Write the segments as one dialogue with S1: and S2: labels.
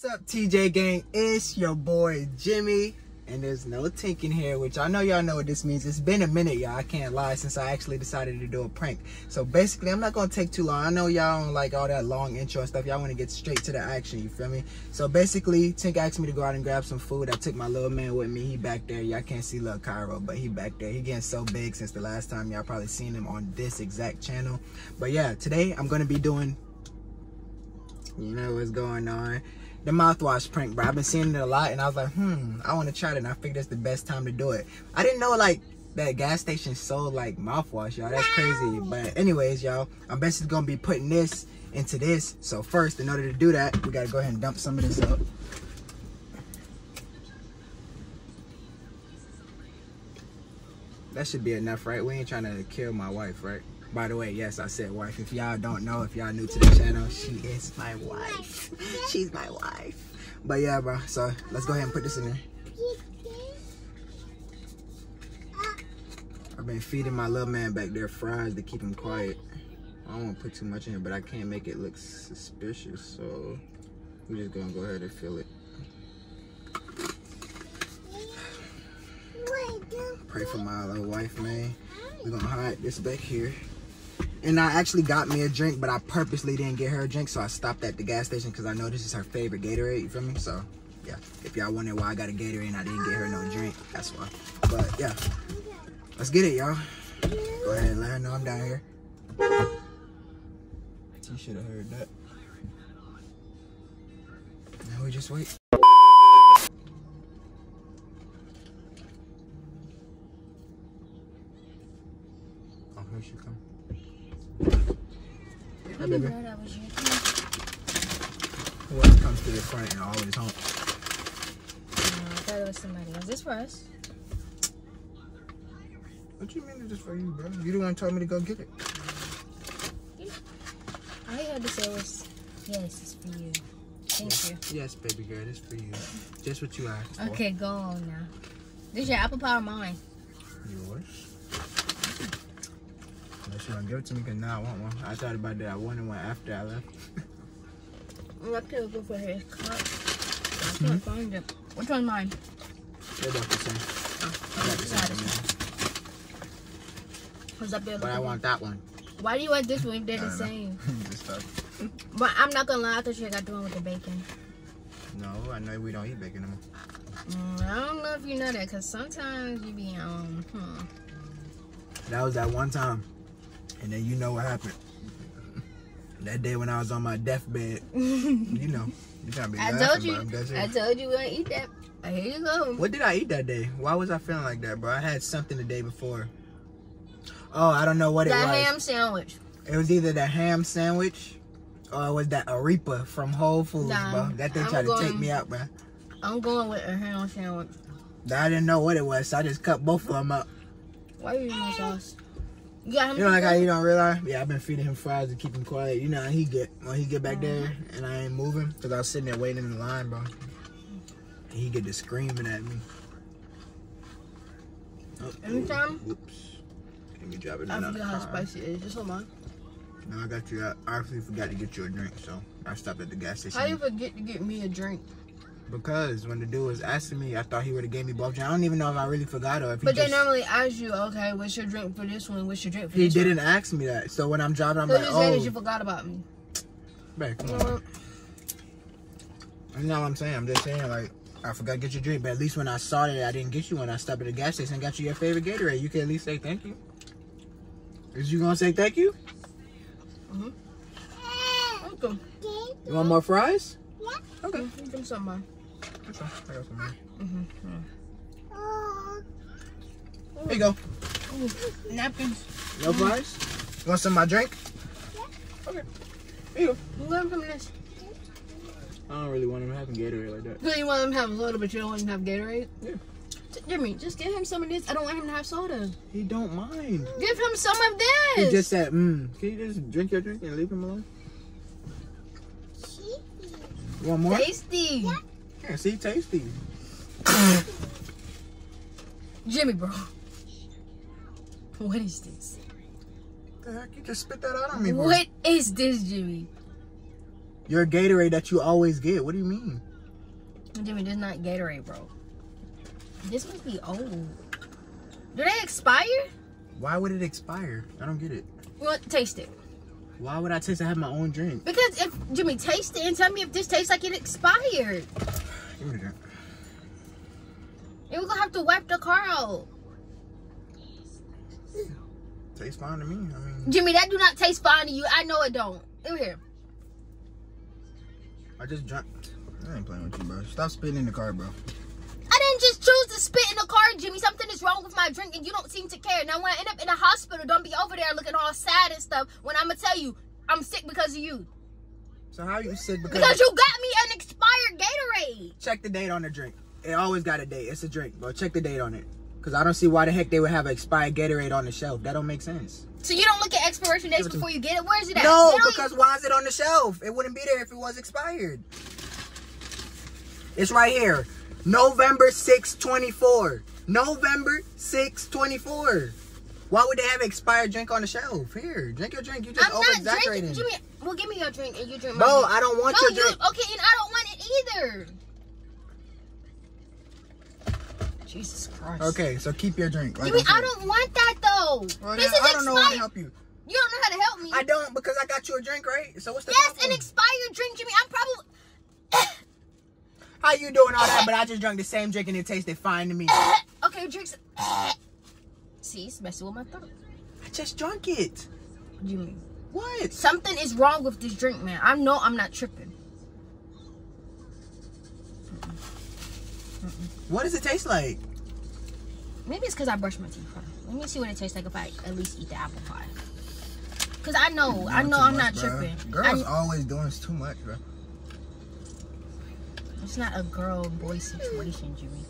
S1: What's up, TJ Gang? It's your boy Jimmy, and there's no Tink in here, which I know y'all know what this means. It's been a minute, y'all. I can't lie since I actually decided to do a prank. So basically, I'm not gonna take too long. I know y'all don't like all that long intro and stuff. Y'all want to get straight to the action. You feel me? So basically, Tink asked me to go out and grab some food. I took my little man with me. He back there. Y'all can't see little Cairo, but he back there. He getting so big since the last time y'all probably seen him on this exact channel. But yeah, today I'm gonna be doing. You know what's going on the mouthwash prank, bro. I've been seeing it a lot, and I was like, hmm, I want to try it, and I figured that's the best time to do it. I didn't know, like, that gas station sold, like, mouthwash, y'all. That's crazy. But anyways, y'all, I'm basically going to be putting this into this. So first, in order to do that, we got to go ahead and dump some of this up. That should be enough, right? We ain't trying to kill my wife, right? By the way, yes, I said wife. If y'all don't know, if y'all new to the channel, she is my wife. She's my wife. But yeah, bro. So let's go ahead and put this in there. I've been feeding my little man back there fries to keep him quiet. I don't want to put too much in but I can't make it look suspicious. So we're just going to go ahead and fill it. Pray for my little wife, man. We're going to hide this back here. And I actually got me a drink, but I purposely didn't get her a drink, so I stopped at the gas station because I know this is her favorite Gatorade, you feel me? So, yeah, if y'all wonder why I got a Gatorade and I didn't get her no drink, that's why. But, yeah, let's get it, y'all. Go ahead and let her know I'm down here. You should have heard that. Now we just wait. Oh, here she come. Hi, baby. Who else comes to the front and always home?
S2: I thought it was somebody else. This for us.
S1: What do you mean it's just for you, bro? You the one told me to go get it.
S2: All you had to say was, yes, it's for you. Thank you.
S1: Yes, baby girl, this for you. Just what you asked for.
S2: Okay, go on now. This your apple pie or mine?
S1: Yours. Want to give it to me, because now I want one. I thought about that. I wanted one after I left.
S2: I'm up to go for his cup. I can't find it. Which one's mine?
S1: They're both the same. I got the same one.
S2: Who's up there?
S1: But I want that one.
S2: Why do you want this one they're the same? But I'm not gonna lie, I thought you got the one with the bacon.
S1: No, I know we don't eat bacon anymore.
S2: Mm, I don't know if you know that, because sometimes you be, um, hmm.
S1: That was that one time. And then you know what happened. That day when I was on my deathbed, you know. You can't be
S2: I told you. I told you we gonna eat that. Here you go.
S1: What did I eat that day? Why was I feeling like that, bro? I had something the day before. Oh, I don't know what it
S2: That
S1: was.
S2: ham sandwich.
S1: It was either the ham sandwich or it was that arepa from Whole Foods,
S2: Nah,
S1: bro. That thing
S2: I'm
S1: tried to take me out, bro.
S2: I'm going with a ham sandwich.
S1: I didn't know what it was, so I just cut both of them up.
S2: Why you eating my sauce? You got him.
S1: You know, like how you don't realize? Yeah, I've been feeding him fries to keep him quiet. You know how he get when he get back uh-huh. there and I ain't moving because I was sitting there waiting in the line, bro. And he get to screaming at me. Oh,
S2: Anytime?
S1: Oops. Let me drop it
S2: I forgot how spicy it is. Just hold on.
S1: No, I got you. I I actually forgot to get you a drink, so I stopped at the gas station.
S2: How you forget to get me a drink?
S1: Because when the dude was asking me, I thought he would have gave me both drinks. I don't even know if I really forgot or if he
S2: But they
S1: just...
S2: normally ask you, okay, what's your drink for this one? What's your drink for
S1: He
S2: this
S1: didn't ask me that. So when I'm driving, I'm
S2: one? So
S1: like,
S2: you said
S1: oh,
S2: that you forgot about me.
S1: babe, come
S2: You
S1: on.
S2: know what?
S1: You know what I'm saying? I'm just saying, like, I forgot to get your drink, but at least when I saw that I didn't get you when I stopped at the gas station and got you your favorite Gatorade, you can at least say thank you. Is you gonna say thank you? Mm-hmm.
S2: Okay.
S1: You want more fries? Yeah.
S2: Okay. Mm-hmm. Give me some man.
S1: That's fine. I got some more.
S2: Mm-hmm.
S1: Here you go.
S2: Napkins.
S1: No fries? You want some of my drink? Okay. Here you go.
S2: You want some of this?
S1: I don't really want him having Gatorade like that.
S2: So you want him to have soda, but you don't want him to have Gatorade?
S1: Yeah.
S2: J- Jimmy, just give him some of this. I don't want him to have soda.
S1: He don't mind.
S2: Give him some of this.
S1: He just said, mm, can you just drink your drink and leave him alone? You want more?
S2: tasty.
S1: Yeah, see, tasty.
S2: Jimmy, bro. What is this?
S1: The heck, you just spit that out on me, bro.
S2: What is this, Jimmy?
S1: Your Gatorade that you always get. What do you mean?
S2: Jimmy, this is not Gatorade, bro. This must be old. Do they expire?
S1: Why would it expire? I don't get it.
S2: Well, taste it.
S1: Why would I taste? I have my own drink.
S2: Because if Jimmy taste it and tell me if this tastes like it expired,
S1: The
S2: we're gonna have to wipe the car out.
S1: Tastes fine to me. I mean,
S2: Jimmy, that do not taste fine to you. I know it don't. Over here.
S1: I just drank. I ain't playing with you, bro. Stop spitting in the car, bro.
S2: I didn't just choose to spit in the car, Jimmy. Something is wrong with my drink, and you don't seem to care. Now, when I end up in a hospital, don't be over there looking all sad and stuff. When I'm gonna tell you, I'm sick because of you.
S1: So how are you sick because?
S2: Because you got me an expired Gatorade.
S1: Check the date on the drink. It always got a date. It's a drink, bro. Check the date on it. Cause I don't see why the heck they would have an expired Gatorade on the shelf. That don't make sense.
S2: So you don't look at expiration dates
S1: Give it to
S2: before you get it? Where is it at?
S1: No, because why is it on the shelf? It wouldn't be there if it was expired. It's right here. November 6, 24. November 6, 24. Why would they have expired drink on the shelf? Here, drink your drink. You just over exaggerating.
S2: well, give me your drink and you drink my
S1: Bro,
S2: drink.
S1: I don't want
S2: no,
S1: your drink.
S2: You, okay, and I don't want either. Jesus Christ.
S1: Okay, so keep your drink. Like
S2: Jimmy,
S1: I
S2: I don't want that though.
S1: Well,
S2: this is
S1: I don't know how to help you.
S2: You don't know how to help me.
S1: I don't because I got you a drink, right? So what's the
S2: yes, an expired drink, Jimmy. I'm probably.
S1: How you doing all that? But I just drank the same drink and it tasted fine to me.
S2: Okay, drinks. See, it's messing with my throat.
S1: I just drank it.
S2: Jimmy,
S1: What?
S2: something is wrong with this drink, man. I know I'm not tripping.
S1: What does it taste like?
S2: Maybe it's because I brushed my teeth. Let me see what it tastes like if I at least eat the apple pie. Cause I know, I know, I'm not tripping.
S1: Girls
S2: I-
S1: always doing too much, bro.
S2: it's not a girl boy situation, Jimmy.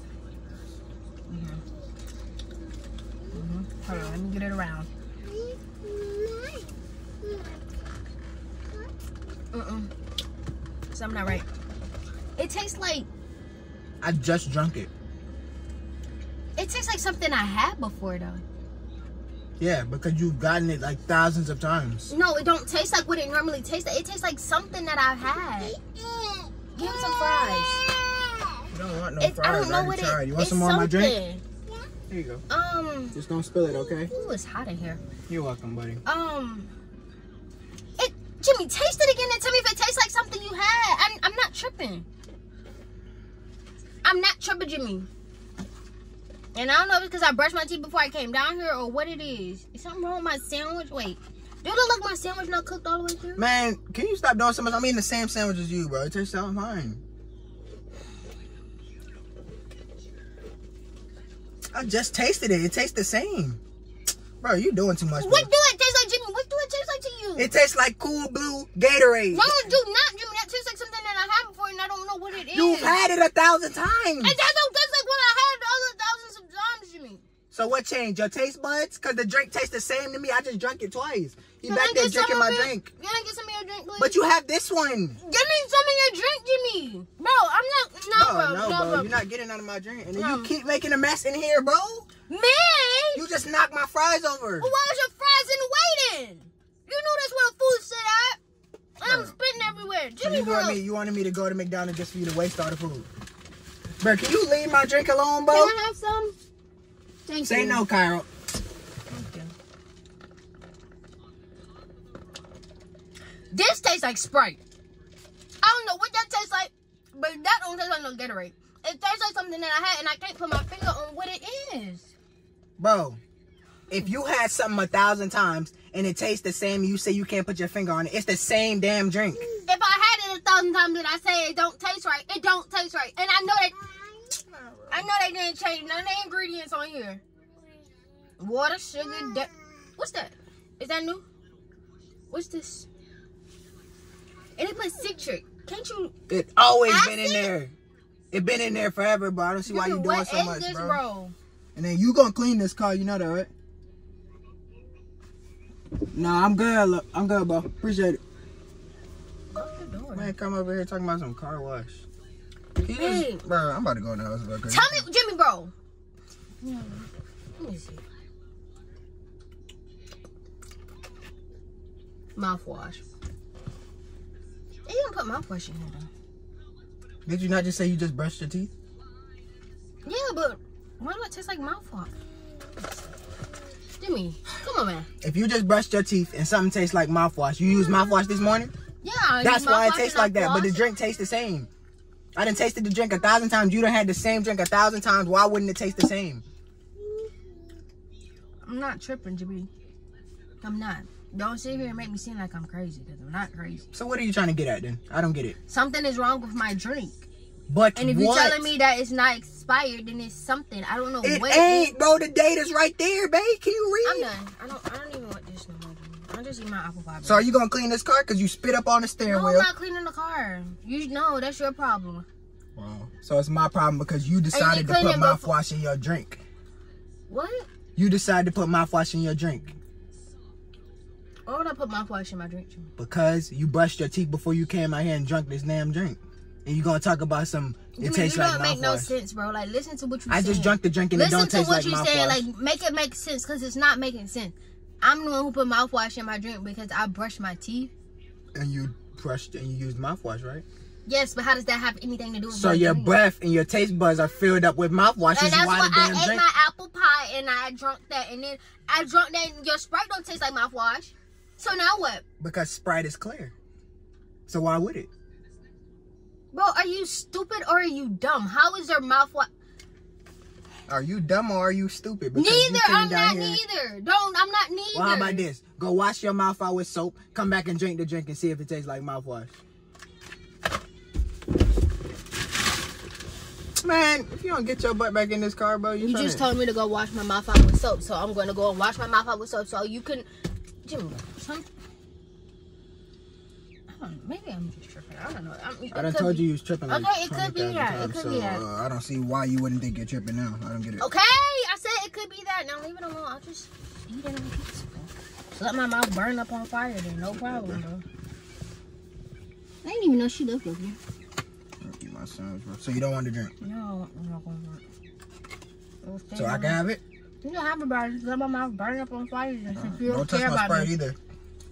S2: Mhm. Mhm. Hold on, let me get it around. Mm-mm. Something not right. It tastes like
S1: I just drunk it.
S2: it tastes like something I had before though.
S1: Yeah, because you've gotten it like thousands of times.
S2: No, it don't taste like what it normally tastes like. It tastes like something that I've had. Give me some fries.
S1: You don't want no
S2: It's, I don't know
S1: already
S2: what it.
S1: You want some more of my drink?
S2: something.
S1: Here you go.
S2: Um,
S1: Just don't spill it, okay?
S2: ooh, it's hot in here.
S1: You're welcome, buddy.
S2: Um, it, Jimmy, taste it again and tell me if it tastes like something you had. I'm, I'm not tripping. I'm not tripping, Jimmy. And I don't know if it's because I brushed my teeth before I came down here or what it is. Is something wrong with my sandwich? Wait, do it look like my sandwich not cooked all the way through?
S1: Man, can you stop doing so much? I'm eating the same sandwich as you, bro. It tastes so fine. I just tasted it. It tastes the same. Bro, you doing too much, bro.
S2: What do it taste like, Jimmy? What do it taste like to you?
S1: It tastes like Cool Blue Gatorade.
S2: no, it do not, Jimmy. That tastes like something that I had before and I don't know what it is.
S1: You've had it a thousand times.
S2: And that don't taste like what I had the other thousands of times, Jimmy.
S1: So what changed? Your taste buds? Cause the drink tastes the same to me. I just drank it twice. You back there drinking my
S2: it?
S1: drink.
S2: Can I get some of your drink, please?
S1: But you have this one.
S2: Give me some of your drink, Jimmy. Bro, I'm not. No,
S1: No,
S2: bro.
S1: no,
S2: No,
S1: bro.
S2: bro.
S1: You're not getting none of my drink. And then
S2: No.
S1: you keep making a mess in here, bro.
S2: Man!
S1: You just knocked my fries over.
S2: Well, why was your fries in waiting? You know that's where the food sit at. And I'm spitting everywhere.
S1: So you
S2: bro.
S1: wanted me, you wanted me to go to McDonald's just for you to waste all the food. Bro, can you leave my drink alone, bro?
S2: Can I have some? Thank
S1: Say
S2: you.
S1: no, Cairo.
S2: This tastes like Sprite. I don't know what that tastes like, but that don't taste like no Gatorade. It tastes like something that I had, and I can't put my finger on what it is.
S1: Bro, if you had something a thousand times and it tastes the same and you say you can't put your finger on it, it's the same damn drink.
S2: If I had it a thousand times and I say it don't taste right, it don't taste right. And I know that I know they didn't change none of the ingredients on here. Water, sugar, what's that? Is that new? What's this? And they put citric. Can't you?
S1: It always been in there. It been in there forever, bro. I don't see why you
S2: Dude,
S1: doing so much, bro? And then you gonna clean this car, you know that, right? Nah, I'm good. Look, I'm good, bro. Appreciate it.
S2: Close the door.
S1: Man, come over here talking about some car wash. He just-
S2: Hey.
S1: bro, I'm about to go in the house, bro. 'cause-
S2: Tell me, Jimmy, bro. Let me see. Mouthwash. You didn't put mouthwash in here though.
S1: Did you not just say you just brushed your teeth?
S2: Yeah, but why do it taste like mouthwash? Jimmy,
S1: If you just brushed your teeth and something tastes like mouthwash, you use mm-hmm. mouthwash this morning?
S2: Yeah, I
S1: That's why it tastes like that. But the drink tastes the same. I done tasted the drink a thousand times. You done had the same drink a thousand times. Why wouldn't it taste the same?
S2: I'm not tripping, Jimmy. I'm not. Don't sit here and make me seem like I'm crazy because I'm not crazy.
S1: So what are you trying to get at then? I don't get it.
S2: Something is wrong with my drink.
S1: But
S2: And if you're telling me that it's not expired, then it's something. I don't know
S1: it
S2: what
S1: ain't,
S2: it
S1: bro. The date is right there, babe. Can you read?
S2: I'm done. I don't. I don't even want this no more. I'll just eat my apple pie.
S1: So are you gonna clean this car? Cause you spit up on the steering
S2: no, I'm not cleaning the car. You know that's your problem.
S1: Wow. So it's my problem because you decided to put mouthwash in your drink.
S2: What?
S1: You decided to put mouthwash in your drink
S2: Why would I put mouthwash in my drink,
S1: because you brushed your teeth before you came out here and drunk this damn drink. And you gonna talk about some it tastes
S2: you
S1: like
S2: don't make no sense, bro. Like, listen to what you
S1: I
S2: saying.
S1: just drank the drink and it don't
S2: to
S1: taste
S2: what
S1: like
S2: you
S1: mouthwash.
S2: saying. Like, make it make sense because it's not making sense. I'm the one who put mouthwash in my drink because I brushed my teeth.
S1: and you brushed and you used mouthwash, right?
S2: Yes, but how does that have anything to do with
S1: So your
S2: drink?
S1: breath and your taste buds are filled up with mouthwash.
S2: And that's
S1: why
S2: I ate
S1: drink.
S2: my apple pie and I drunk that, and then I drunk that. And your Sprite don't taste like mouthwash. So now what,
S1: Because Sprite is clear. So why would it?
S2: Bro? Are you stupid or are you dumb? How is your mouthwash?
S1: Are you dumb or are you stupid? Because
S2: Neither.
S1: came
S2: I'm not
S1: here-
S2: neither. Don't. I'm not neither.
S1: Well, how about this? Go wash your mouth out with soap. Come back and drink the drink and see if it tastes like mouthwash. Man, if you don't get your butt back in this car, bro, you,
S2: You just told me to go wash my mouth out with soap, so I'm going to go and wash my mouth out with soap, so you can. Jimmy, don't Maybe I'm just tripping. I don't know. I'm,
S1: I done told
S2: be-
S1: you you was tripping like
S2: Okay, it could be
S1: 20,000
S2: that. It could
S1: so,
S2: be that.
S1: Uh, I don't see why you wouldn't think you're tripping now. I don't get it.
S2: Okay, I said it could be that. Now leave it alone. I'll just eat it peace. bro. Let my mouth burn up on fire, then no problem, bro. I didn't even know she lived here.
S1: I'll keep my sandwich, bro. So you don't want to drink.
S2: No, I'm not going to. Stay
S1: So I can have it?
S2: You can have it, just let my mouth burn up on fire. Just if
S1: Don't touch
S2: care
S1: my
S2: about
S1: Sprite either.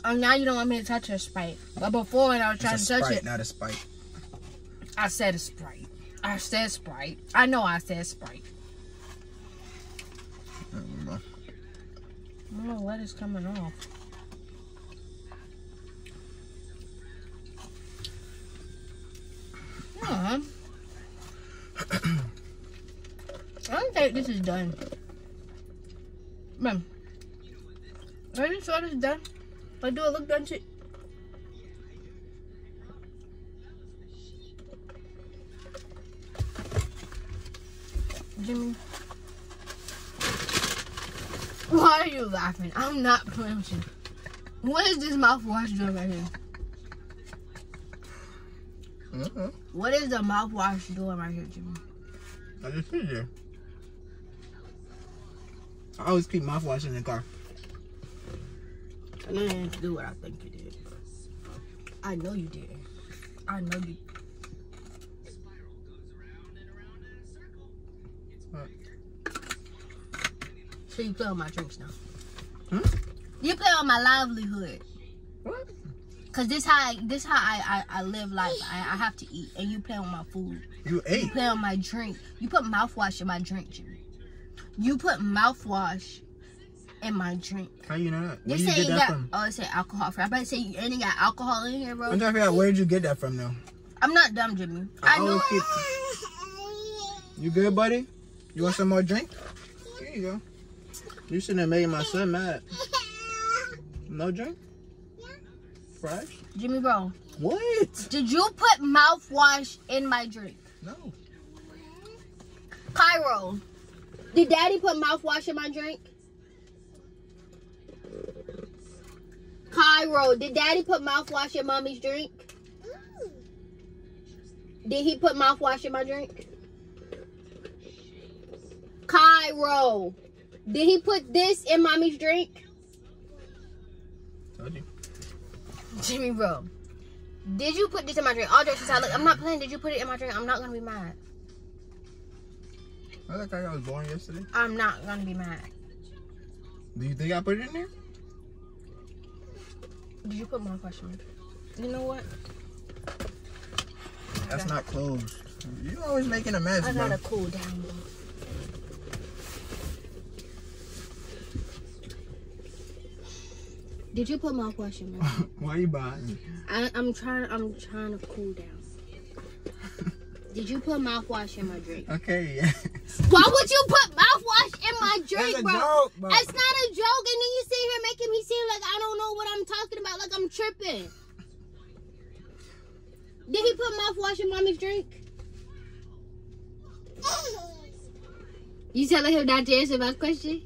S2: Oh, now you don't want me to touch your Sprite. But before when I was trying
S1: It's
S2: to touch
S1: Sprite,
S2: it,
S1: not a Sprite.
S2: I said a Sprite. I said Sprite. I know I said Sprite. I don't know what is coming off. Aw. I don't think this is done. Man. Are you sure this is done? Like, do it look to Jimmy. Why are you laughing? I'm not playing with you. What is this mouthwash doing right here?
S1: Uh-uh.
S2: What is the mouthwash doing right here, Jimmy?
S1: I just sit there. I always keep mouthwash in the car.
S2: I didn't do what I think you did. I know you did. I know you.
S1: What?
S2: So you play on my drinks now.
S1: Hmm?
S2: You play on my livelihood.
S1: What?
S2: Cause this how I, this how I, I, I live life. I, I have to eat, and you play on my food.
S1: You ate.
S2: You play on my drink. You put mouthwash in my drink, Jimmy. You put mouthwash in my drink.
S1: How you know that? Where
S2: They
S1: you
S2: say
S1: get that
S2: got
S1: from?
S2: oh, it say alcohol free. I better say you ain't got alcohol in here, bro.
S1: I'm trying to figure out where did you get that from though?
S2: I'm not dumb, Jimmy.
S1: I
S2: I know.
S1: You good, buddy? You want some more drink? Here you go. You shouldn't have made my son mad. No drink? Yeah. Fresh?
S2: Jimmy, bro,
S1: What?
S2: did you put mouthwash in my drink?
S1: No.
S2: Cairo, did Daddy put mouthwash in my drink? Cairo, did Daddy put mouthwash in Mommy's drink? Did he put mouthwash in my drink? Cairo, did he put this in Mommy's drink?
S1: Told you.
S2: Jimmy, bro, did you put this in my drink? All jokes aside, look, I'm not playing. Did you put it in my drink? I'm not gonna be mad.
S1: I look like I was born yesterday.
S2: I'm not gonna be mad.
S1: Do you think I put it in there?
S2: Did you put mouthwash in my drink? You know what?
S1: That's not closed. You always making a mess,
S2: I
S1: bro.
S2: gotta cool down. Did you put mouthwash in my
S1: Why you behind me?
S2: I, I'm trying. I'm trying to cool down. Did you put mouthwash in my drink?
S1: Okay.
S2: Why would you put mouthwash in my drink,
S1: That's a
S2: bro?
S1: joke, bro.
S2: It's not a joke, and then you sit here making me seem like I don't know what I'm talking about, like I'm tripping. Did he put mouthwash in mommy's drink? You telling him not to answer my question?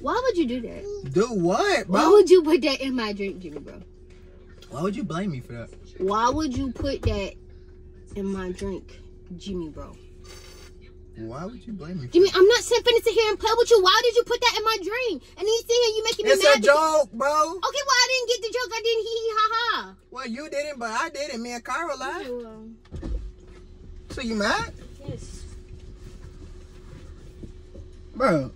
S2: Why would you do that?
S1: Do what, bro?
S2: Why would you put that in my drink, Jimmy, bro?
S1: Why would you blame me for that?
S2: Why would you put that in my drink, Jimmy, bro?
S1: Why would you blame me?
S2: Jimmy, I'm not sitting finna sit here and play with you. Why did you put that in my drink? And then you sit here, you making me
S1: It's
S2: mad.
S1: a
S2: because-
S1: joke, bro.
S2: Okay, well, I didn't get the joke. I didn't hee hee ha ha.
S1: Well, you didn't, but I did it. Me and Cairo lied. So you mad,
S2: Yes.
S1: bro?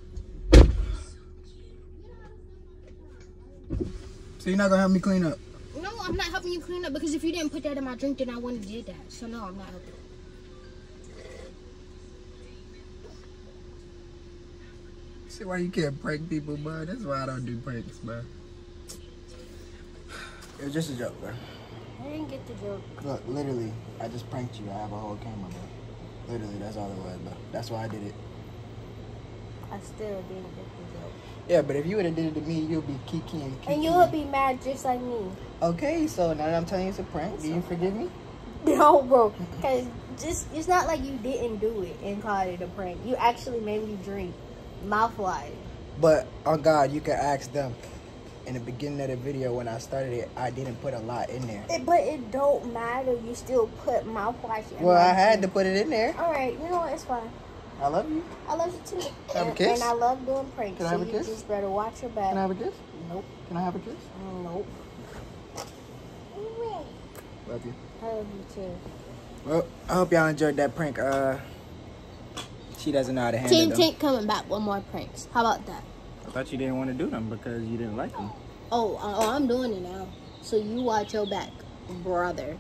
S1: So you're not gonna help me clean up?
S2: No, I'm not helping you clean up because if you didn't put that in my drink, then I wouldn't have did that. So no, I'm not helping.
S1: See why you can't prank people, bro? That's why I don't do pranks, bro. It was just a joke, bro.
S2: I didn't get the joke.
S1: Look, literally, I just pranked you. I have a whole camera, bro. Literally, that's all it was, bro. That's why I did it.
S2: I still didn't get the joke.
S1: Yeah, but if you would have did it to me, you'll be Kiki and Kiki.
S2: And you would be mad just like me.
S1: Okay, so now that I'm telling you it's a prank, do you forgive me?
S2: No, bro. Because just it's not like you didn't do it and called it a prank. You actually made me drink mouthwash.
S1: But on God, you can ask them. In the beginning of the video, when I started it, I didn't put a lot in there.
S2: It, but it don't matter. You still put mouthwash in
S1: Well, I had to put it in there.
S2: All right, you know what? It's fine.
S1: I love you.
S2: I love you too.
S1: Can I have a
S2: and,
S1: kiss?
S2: and I love doing pranks.
S1: Can I
S2: so
S1: have a
S2: you
S1: kiss?
S2: just better watch your back.
S1: Can I have a kiss?
S2: Nope.
S1: Can I have a kiss?
S2: Nope.
S1: Love you.
S2: I love you too.
S1: Well, I hope y'all enjoyed that prank. Uh, she doesn't know how to handle
S2: Team
S1: them.
S2: Tink coming back with more pranks. How about that?
S1: I thought you didn't want to do them because you didn't like them.
S2: Oh, uh, oh, I'm doing it now. So you watch your back, brother.